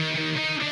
Música